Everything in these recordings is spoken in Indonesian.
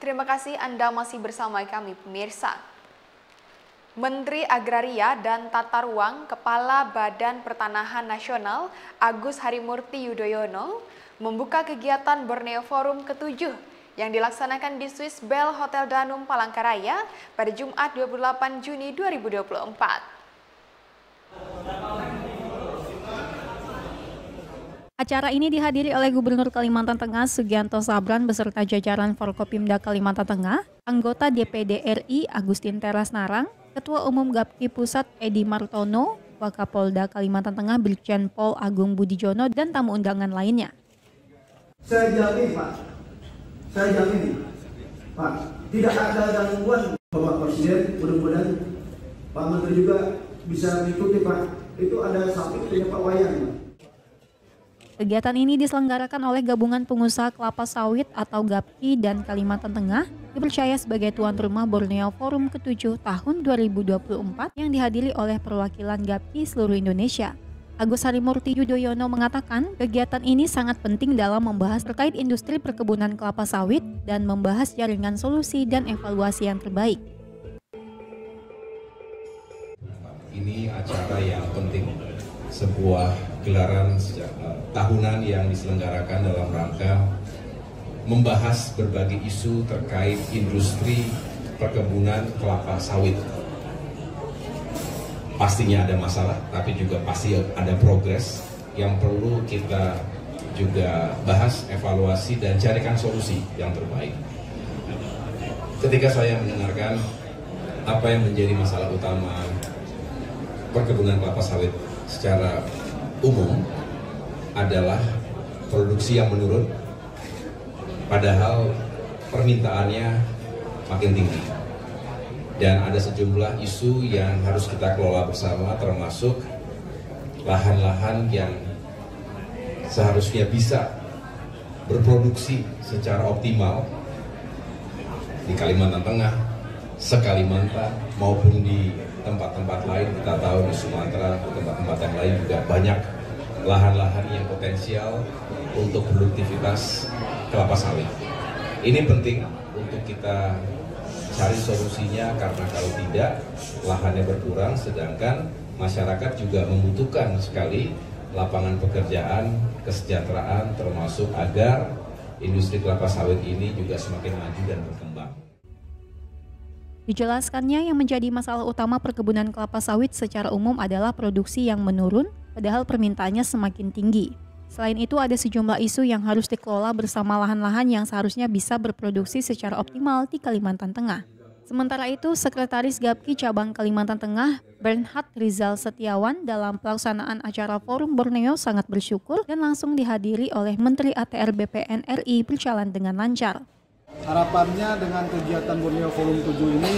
Terima kasih Anda masih bersama kami pemirsa. Menteri Agraria dan Tata Ruang Kepala Badan Pertanahan Nasional Agus Harimurti Yudhoyono membuka kegiatan Borneo Forum ke-7 yang dilaksanakan di Swiss Bell Hotel Danum Palangkaraya pada Jumat 28 Juni 2024. Acara ini dihadiri oleh Gubernur Kalimantan Tengah Sugianto Sabran beserta jajaran Forkopimda Kalimantan Tengah, anggota DPD RI Agustin Teras Narang, Ketua Umum GAPKI Pusat Edi Martono, Wakapolda Kalimantan Tengah Brigjen Pol Agung Budijono, dan tamu undangan lainnya. Saya jamin Pak, saya jamin Pak, tidak ada gangguan Bapak Presiden, mudah-mudahan Pak Menteri juga bisa mengikuti Pak. Itu ada sapi punya Pak Wayan Pak. Kegiatan ini diselenggarakan oleh Gabungan Pengusaha Kelapa Sawit atau GAPKI dan Kalimantan Tengah dipercaya sebagai tuan rumah Borneo Forum ke-7 tahun 2024 yang dihadiri oleh perwakilan GAPKI seluruh Indonesia. Agus Harimurti Yudhoyono mengatakan kegiatan ini sangat penting dalam membahas terkait industri perkebunan kelapa sawit dan membahas jaringan solusi dan evaluasi yang terbaik. Ini acara yang penting sebuah gelaran eh, tahunan yang diselenggarakan dalam rangka membahas berbagai isu terkait industri perkebunan kelapa sawit. Pastinya ada masalah, tapi juga pasti ada progres yang perlu kita juga bahas, evaluasi, dan carikan solusi yang terbaik. Ketika saya mendengarkan apa yang menjadi masalah utama perkebunan kelapa sawit secara umum adalah produksi yang menurun, padahal permintaannya makin tinggi. Dan ada sejumlah isu yang harus kita kelola bersama, termasuk lahan-lahan yang seharusnya bisa berproduksi secara optimal di Kalimantan Tengah, sekalimantan maupun di tempat-tempat lain kita tahu di Sumatera di tempat-tempat yang lain juga banyak lahan-lahan yang potensial untuk produktivitas kelapa sawit. Ini penting untuk kita cari solusinya karena kalau tidak lahannya berkurang sedangkan masyarakat juga membutuhkan sekali lapangan pekerjaan, kesejahteraan termasuk agar industri kelapa sawit ini juga semakin maju dan berkembang. Dijelaskannya yang menjadi masalah utama perkebunan kelapa sawit secara umum adalah produksi yang menurun, padahal permintaannya semakin tinggi. Selain itu ada sejumlah isu yang harus dikelola bersama lahan-lahan yang seharusnya bisa berproduksi secara optimal di Kalimantan Tengah. Sementara itu, Sekretaris GAPKI Cabang Kalimantan Tengah, Bernhard Rizal Setiawan dalam pelaksanaan acara Forum Borneo sangat bersyukur dan langsung dihadiri oleh Menteri ATR BPN RI berjalan dengan lancar. Harapannya dengan kegiatan Borneo Forum 7 ini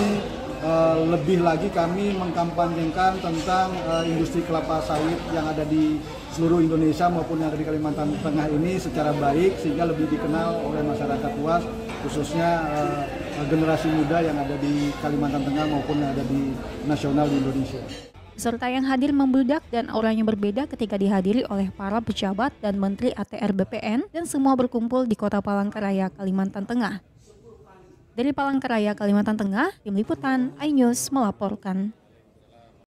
uh, lebih lagi kami mengkampanyekan tentang uh, industri kelapa sawit yang ada di seluruh Indonesia maupun yang ada di Kalimantan Tengah ini secara baik sehingga lebih dikenal oleh masyarakat luas khususnya uh, generasi muda yang ada di Kalimantan Tengah maupun yang ada di nasional di Indonesia. Peserta yang hadir membludak dan orangnya berbeda ketika dihadiri oleh para pejabat dan Menteri ATR BPN dan semua berkumpul di Kota Palangkaraya, Kalimantan Tengah. Dari Palangkaraya, Kalimantan Tengah, Tim Liputan, iNews melaporkan.